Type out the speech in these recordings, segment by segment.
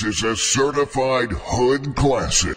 This is a certified hood classic.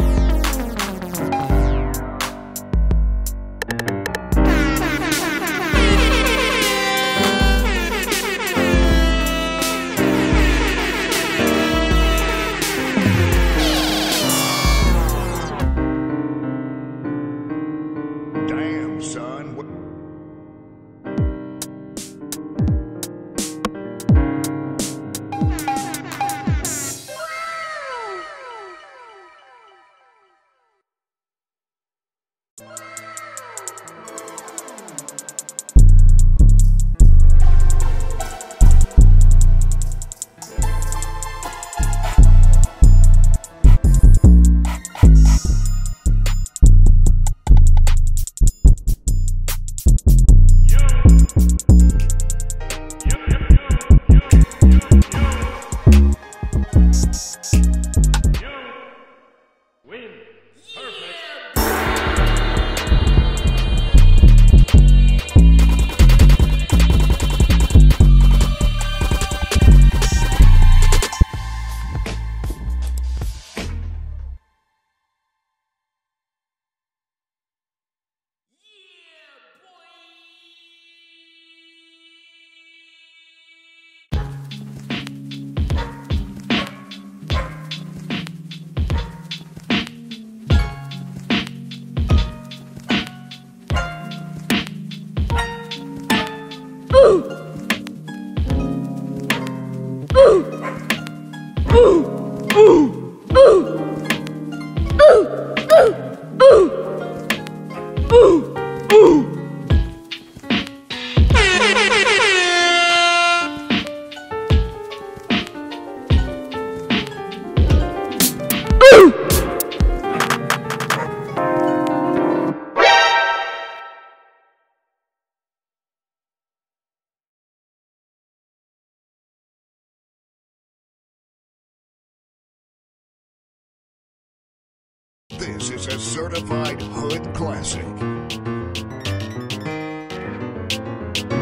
Is a certified hood classic.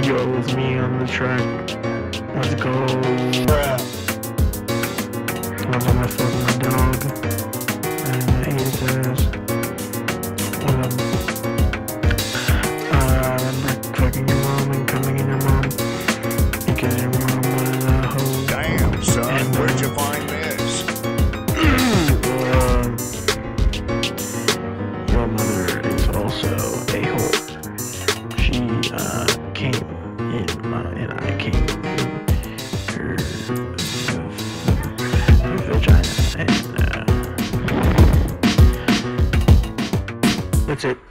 Yo, with me on the track. Let's go. I'm on my phone my dog. And he says, it.